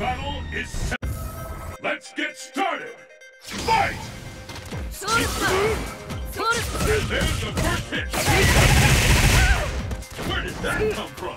battle is set. Let's get started! Fight! And there's the first hit! Where did that come from?